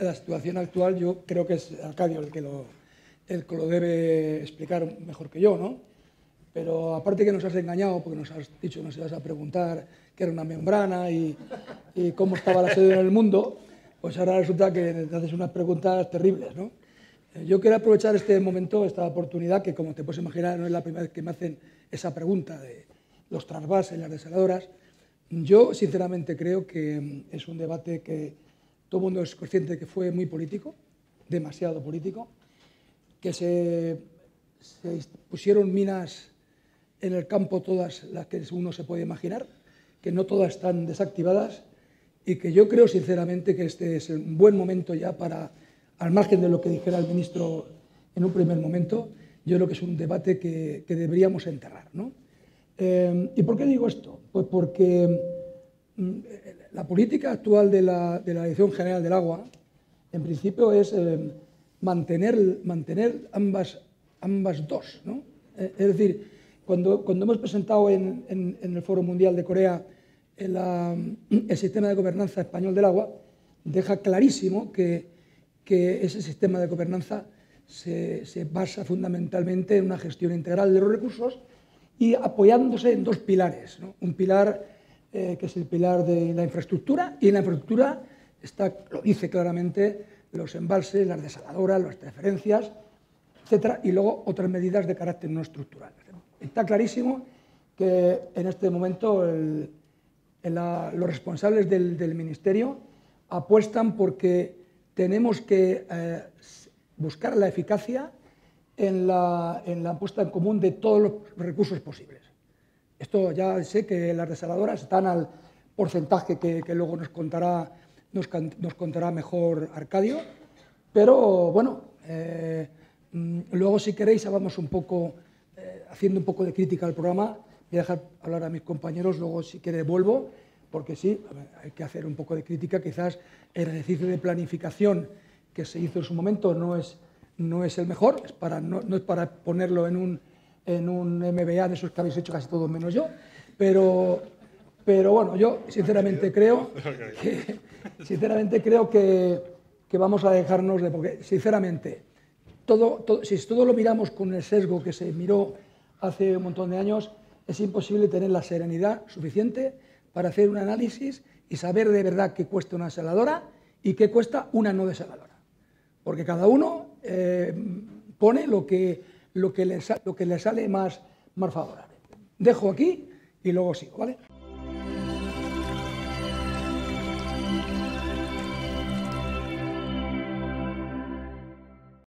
La situación actual yo creo que es Arcadio el que lo, el que lo debe explicar mejor que yo, ¿no? Pero aparte que nos has engañado, porque nos has dicho que nos ibas a preguntar qué era una membrana y, y cómo estaba la sede en el mundo, pues ahora resulta que te haces unas preguntas terribles, ¿no? Eh, yo quiero aprovechar este momento, esta oportunidad, que como te puedes imaginar no es la primera vez que me hacen esa pregunta de los trasvases, las desaladoras. Yo sinceramente creo que es un debate que todo el mundo es consciente de que fue muy político, demasiado político, que se, se pusieron minas en el campo todas las que uno se puede imaginar, que no todas están desactivadas y que yo creo sinceramente que este es un buen momento ya para, al margen de lo que dijera el ministro en un primer momento, yo creo que es un debate que, que deberíamos enterrar. ¿no? Eh, ¿Y por qué digo esto? Pues porque la política actual de la, de la, Dirección General del Agua, en principio, es eh, mantener, mantener ambas, ambas dos. ¿no? Eh, es decir, cuando, cuando, hemos presentado en, en, en, el Foro Mundial de Corea el, el, sistema de gobernanza español del agua, deja clarísimo que, que ese sistema de gobernanza se, se basa fundamentalmente en una gestión integral de los recursos y apoyándose en dos pilares. ¿no? Un pilar eh, que es el pilar de la infraestructura, y en la infraestructura está, lo dice claramente, los embalses, las desaladoras, las transferencias, etcétera, y luego otras medidas de carácter no estructural. Está clarísimo que en este momento los responsables del, del, Ministerio apuestan porque tenemos que eh, buscar la eficacia en la, en la puesta en común de todos los recursos posibles. Esto ya sé que las desaladoras están al porcentaje que, que luego nos contará, nos, nos, contará mejor Arcadio, pero bueno, eh, mm, luego si queréis vamos un poco, eh, haciendo un poco de crítica al programa, voy a dejar hablar a mis compañeros, luego si quiere vuelvo, porque sí, hay que hacer un poco de crítica, quizás el ejercicio de planificación que se hizo en su momento no es no es el mejor, es para, no, no, es para ponerlo en un, en un MBA de esos que habéis hecho casi todos menos yo, pero, pero bueno, yo sinceramente creo que, sinceramente creo que, que vamos a dejarnos de, porque sinceramente, todo, si todo lo miramos con el sesgo que se miró hace un montón de años, es imposible tener la serenidad suficiente para hacer un análisis y saber de verdad qué cuesta una desaladora y qué cuesta una no desaladora. Porque cada uno eh, pone lo que, lo, que le, lo que le sale más, más favorable. Dejo aquí y luego sigo, ¿vale?